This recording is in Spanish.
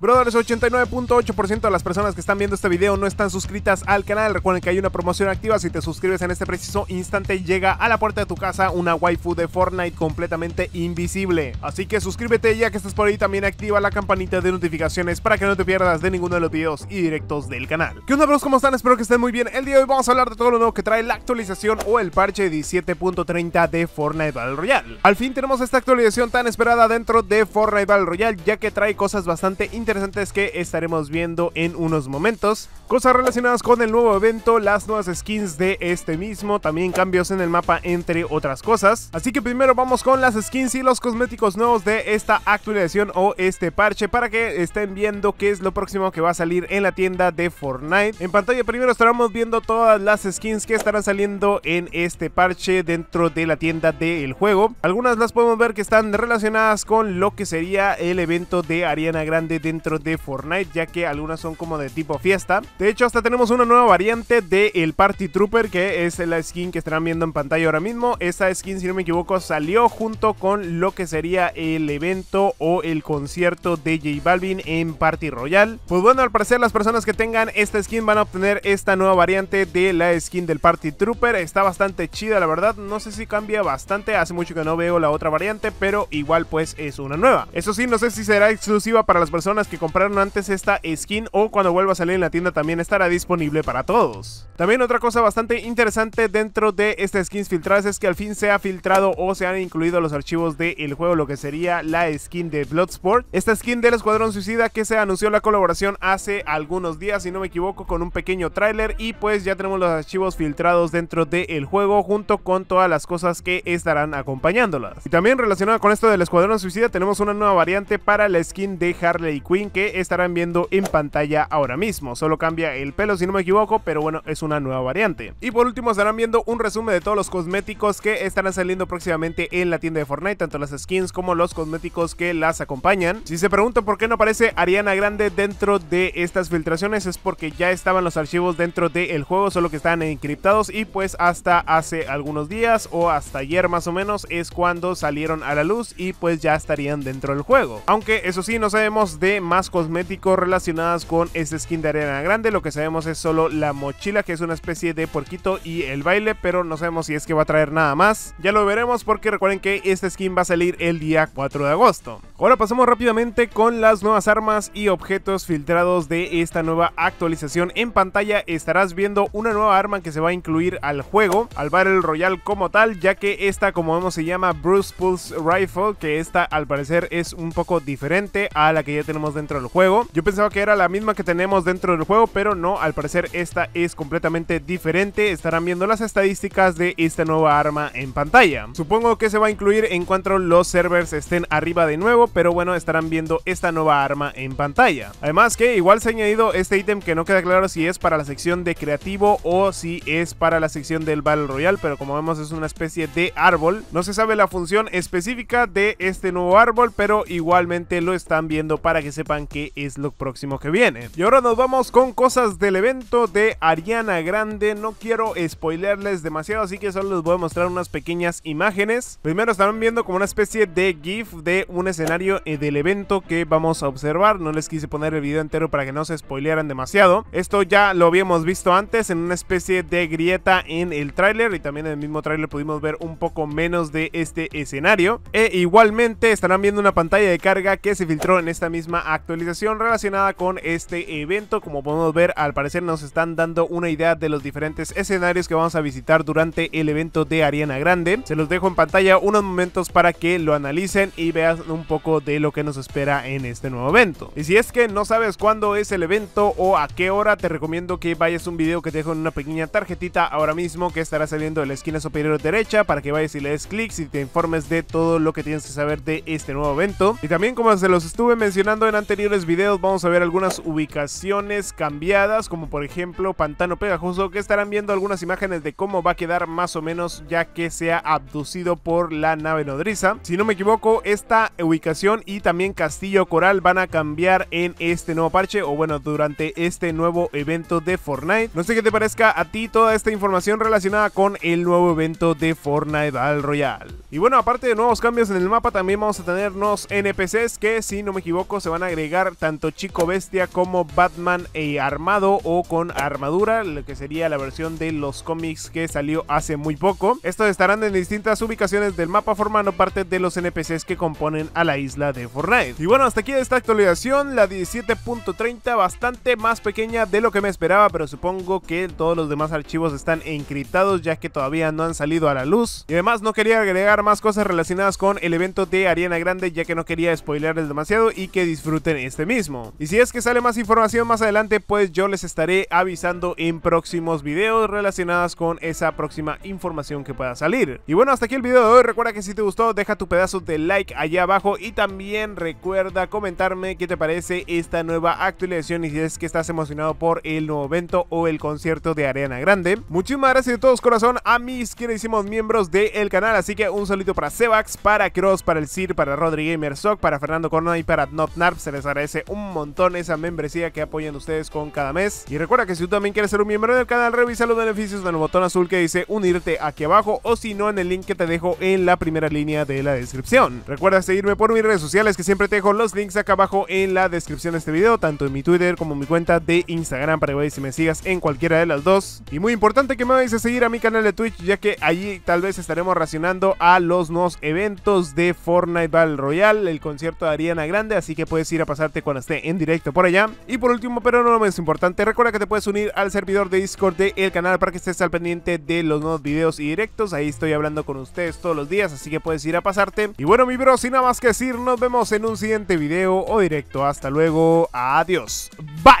Brothers, 89.8% de las personas que están viendo este video no están suscritas al canal. Recuerden que hay una promoción activa. Si te suscribes en este preciso instante, llega a la puerta de tu casa una waifu de Fortnite completamente invisible. Así que suscríbete ya que estás por ahí. También activa la campanita de notificaciones para que no te pierdas de ninguno de los videos y directos del canal. ¿Qué onda, bros? ¿Cómo están? Espero que estén muy bien. El día de hoy vamos a hablar de todo lo nuevo que trae la actualización o el parche 17.30 de Fortnite Battle Royale. Al fin tenemos esta actualización tan esperada dentro de Fortnite Battle Royale, ya que trae cosas bastante interesantes interesantes que estaremos viendo en unos momentos. Cosas relacionadas con el nuevo evento, las nuevas skins de este mismo, también cambios en el mapa entre otras cosas. Así que primero vamos con las skins y los cosméticos nuevos de esta actualización o este parche para que estén viendo qué es lo próximo que va a salir en la tienda de Fortnite. En pantalla primero estaremos viendo todas las skins que estarán saliendo en este parche dentro de la tienda del juego. Algunas las podemos ver que están relacionadas con lo que sería el evento de Ariana Grande dentro dentro de Fortnite, ya que algunas son como de tipo fiesta. De hecho, hasta tenemos una nueva variante de el Party Trooper, que es la skin que estarán viendo en pantalla ahora mismo. Esta skin, si no me equivoco, salió junto con lo que sería el evento o el concierto de J Balvin en Party Royale. Pues bueno, al parecer las personas que tengan esta skin van a obtener esta nueva variante de la skin del Party Trooper. Está bastante chida, la verdad. No sé si cambia bastante, hace mucho que no veo la otra variante, pero igual pues es una nueva. Eso sí, no sé si será exclusiva para las personas que compraron antes esta skin o cuando vuelva a salir en la tienda también estará disponible para todos. También otra cosa bastante interesante dentro de estas skins filtradas es que al fin se ha filtrado o se han incluido los archivos del juego lo que sería la skin de Bloodsport. Esta skin del Escuadrón Suicida que se anunció la colaboración hace algunos días si no me equivoco con un pequeño tráiler y pues ya tenemos los archivos filtrados dentro del juego junto con todas las cosas que estarán acompañándolas. Y también relacionado con esto del Escuadrón Suicida tenemos una nueva variante para la skin de Harley Quinn que estarán viendo en pantalla ahora mismo. Solo cambia el pelo si no me equivoco, pero bueno, es una nueva variante. Y por último estarán viendo un resumen de todos los cosméticos que estarán saliendo próximamente en la tienda de Fortnite, tanto las skins como los cosméticos que las acompañan. Si se preguntan por qué no aparece Ariana Grande dentro de estas filtraciones es porque ya estaban los archivos dentro del juego, solo que están encriptados y pues hasta hace algunos días o hasta ayer más o menos es cuando salieron a la luz y pues ya estarían dentro del juego. Aunque eso sí, no sabemos de más cosméticos relacionados con este skin de arena grande. Lo que sabemos es solo la mochila, que es una especie de porquito y el baile, pero no sabemos si es que va a traer nada más. Ya lo veremos porque recuerden que este skin va a salir el día 4 de agosto. Ahora pasamos rápidamente con las nuevas armas y objetos filtrados de esta nueva actualización. En pantalla estarás viendo una nueva arma que se va a incluir al juego, al Battle Royale como tal, ya que esta como vemos se llama Bruce Pulse Rifle, que esta al parecer es un poco diferente a la que ya tenemos dentro del juego. Yo pensaba que era la misma que tenemos dentro del juego, pero no, al parecer esta es completamente diferente. Estarán viendo las estadísticas de esta nueva arma en pantalla. Supongo que se va a incluir en cuanto los servers estén arriba de nuevo, pero bueno, estarán viendo esta nueva arma en pantalla. Además que igual se ha añadido este ítem que no queda claro si es para la sección de creativo o si es para la sección del Battle Royale, pero como vemos es una especie de árbol. No se sabe la función específica de este nuevo árbol, pero igualmente lo están viendo para que sepan que es lo próximo que viene. Y ahora nos vamos con cosas del evento de Ariana Grande. No quiero spoilerles demasiado, así que solo les voy a mostrar unas pequeñas imágenes. Primero estarán viendo como una especie de GIF de un escenario eh, del evento que vamos a observar. No les quise poner el video entero para que no se spoilearan demasiado. Esto ya lo habíamos visto antes en una especie de grieta en el tráiler y también en el mismo tráiler pudimos ver un poco menos de este escenario. E igualmente estarán viendo una pantalla de carga que se filtró en esta misma actualización relacionada con este evento. Como podemos ver, al parecer nos están dando una idea de los diferentes escenarios que vamos a visitar durante el evento de Ariana Grande. Se los dejo en pantalla unos momentos para que lo analicen y vean un poco de lo que nos espera en este nuevo evento. Y si es que no sabes cuándo es el evento o a qué hora, te recomiendo que vayas un video que te dejo en una pequeña tarjetita ahora mismo que estará saliendo en la esquina superior derecha para que vayas y le des clics y te informes de todo lo que tienes que saber de este nuevo evento. Y también como se los estuve mencionando en anteriores videos, vamos a ver algunas ubicaciones cambiadas, como por ejemplo Pantano Pegajoso, que estarán viendo algunas imágenes de cómo va a quedar más o menos ya que sea abducido por la nave nodriza. Si no me equivoco, esta ubicación y también Castillo Coral van a cambiar en este nuevo parche, o bueno, durante este nuevo evento de Fortnite. No sé qué te parezca a ti toda esta información relacionada con el nuevo evento de Fortnite Battle Royale. Y bueno, aparte de nuevos cambios en el mapa, también vamos a tener nuevos NPCs que, si no me equivoco, se van a agregar tanto Chico Bestia como Batman e armado o con armadura, lo que sería la versión de los cómics que salió hace muy poco. Estos estarán en distintas ubicaciones del mapa formando parte de los NPCs que componen a la isla de Fortnite. Y bueno, hasta aquí esta actualización, la 17.30, bastante más pequeña de lo que me esperaba, pero supongo que todos los demás archivos están encriptados ya que todavía no han salido a la luz. Y además no quería agregar más cosas relacionadas con el evento de Ariana Grande ya que no quería spoilerles demasiado y que disfruten este mismo. Y si es que sale más información más adelante, pues yo les estaré avisando en próximos videos relacionados con esa próxima información que pueda salir. Y bueno, hasta aquí el video de hoy. Recuerda que si te gustó, deja tu pedazo de like allá abajo y también recuerda comentarme qué te parece esta nueva actualización y si es que estás emocionado por el nuevo evento o el concierto de Ariana Grande. Muchísimas gracias de todos corazón a mis queridísimos miembros del canal, así que un saludo para Sebax, para Cross, para el Sir, para Rodri Gamer Sock, para Fernando Corona y para NotNarp. Les agradece un montón esa membresía que apoyan ustedes con cada mes. Y recuerda que si tú también quieres ser un miembro del canal, revisa los beneficios en el botón azul que dice unirte aquí abajo o si no en el link que te dejo en la primera línea de la descripción. Recuerda seguirme por mis redes sociales que siempre te dejo los links acá abajo en la descripción de este video, tanto en mi Twitter como en mi cuenta de Instagram para que veas si me sigas en cualquiera de las dos. Y muy importante que me vayas a seguir a mi canal de Twitch ya que allí tal vez estaremos racionando a los nuevos eventos de Fortnite Battle Royale, el concierto de Ariana Grande, así que puedes ir a pasarte cuando esté en directo por allá. Y por último, pero no lo menos importante, recuerda que te puedes unir al servidor de Discord del canal para que estés al pendiente de los nuevos videos y directos. Ahí estoy hablando con ustedes todos los días, así que puedes ir a pasarte. Y bueno, mi bro, sin nada más que decir, nos vemos en un siguiente video o directo. Hasta luego, adiós. Bye.